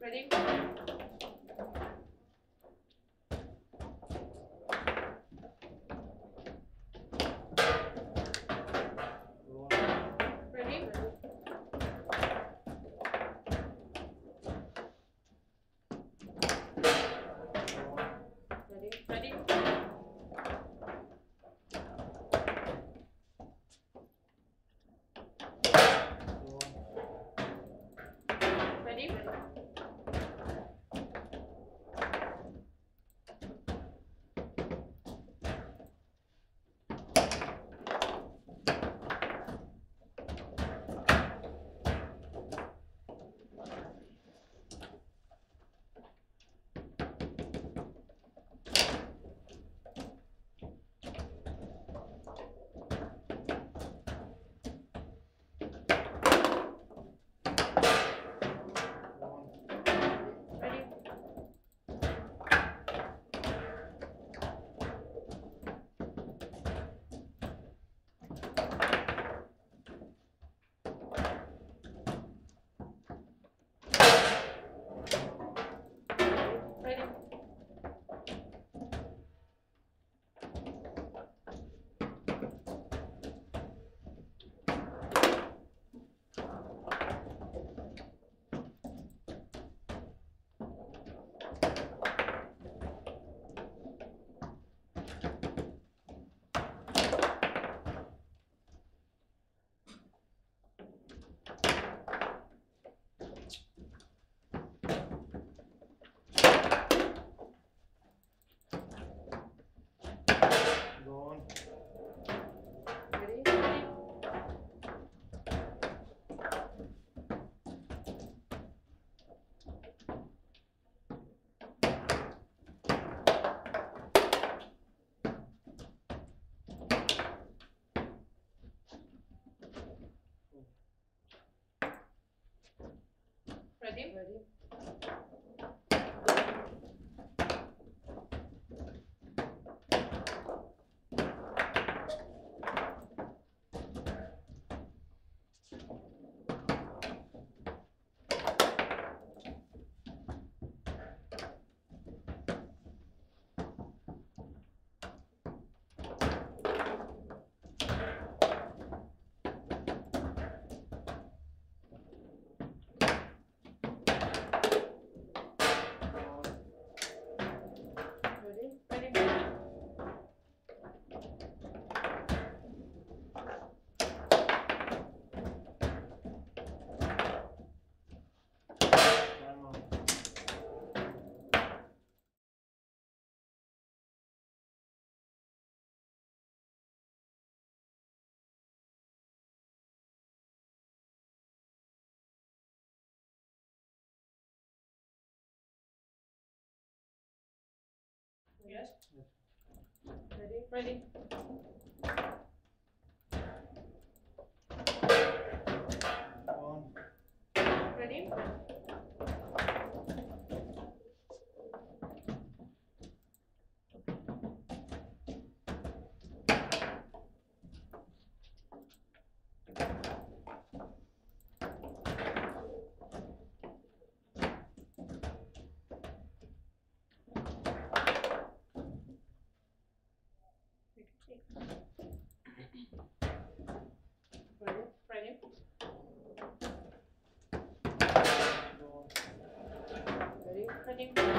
Ready? Ready? Ready? Yes. Ready? Ready? Ready? Ready? thank you.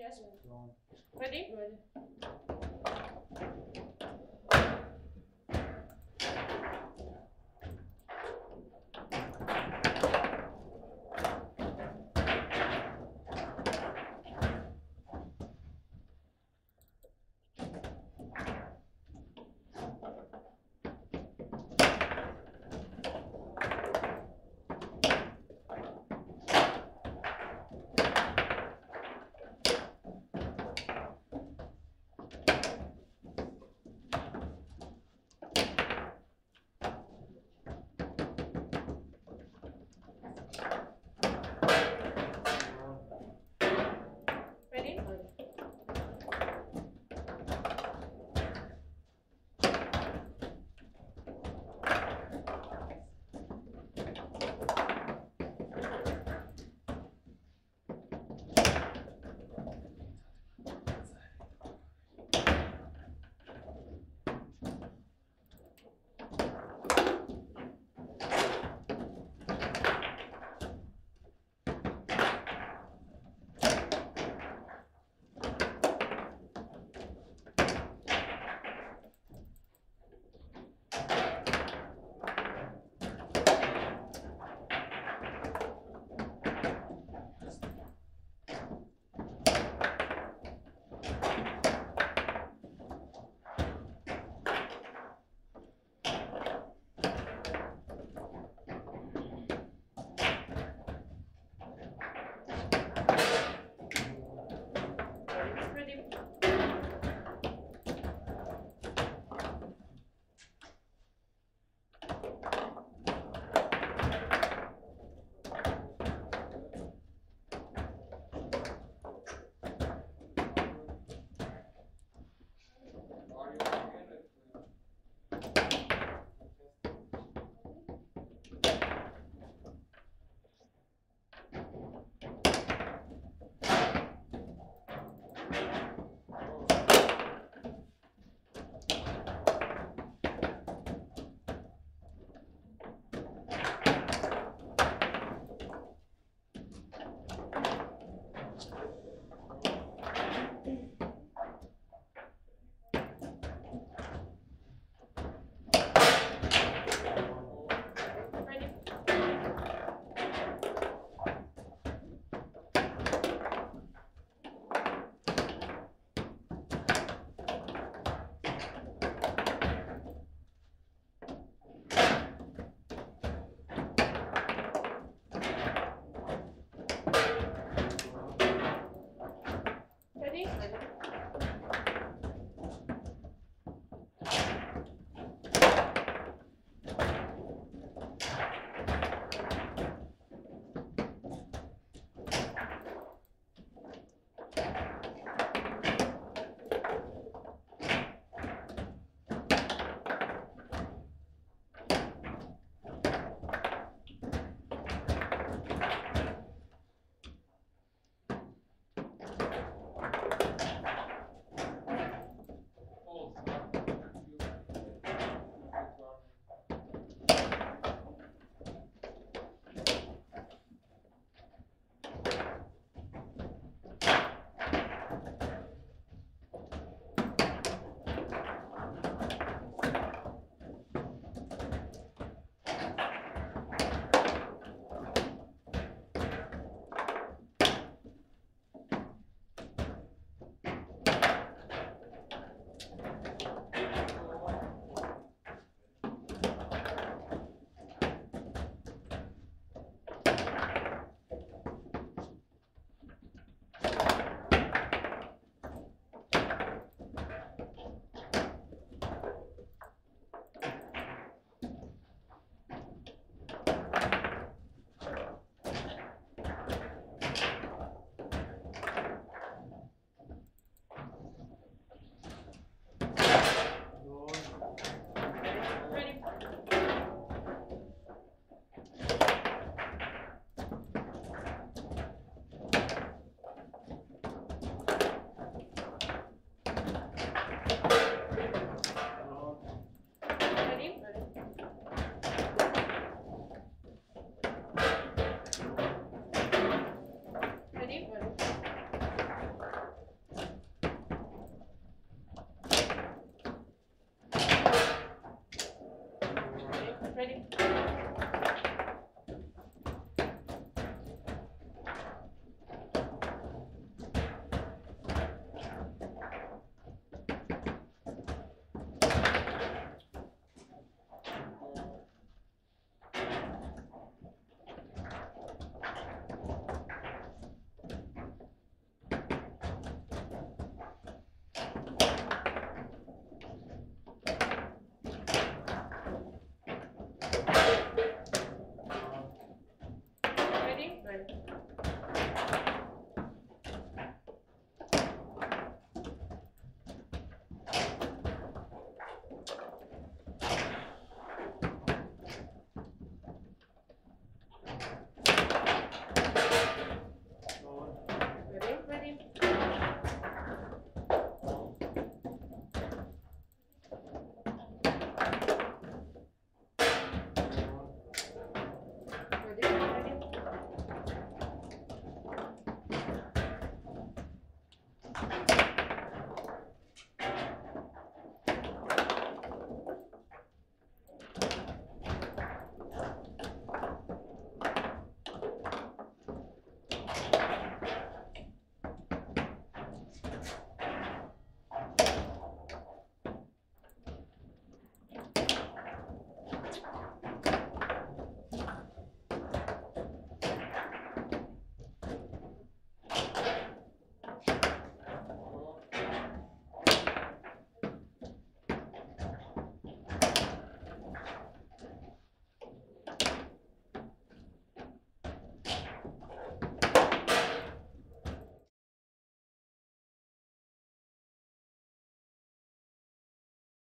Yes. Ready? Ready?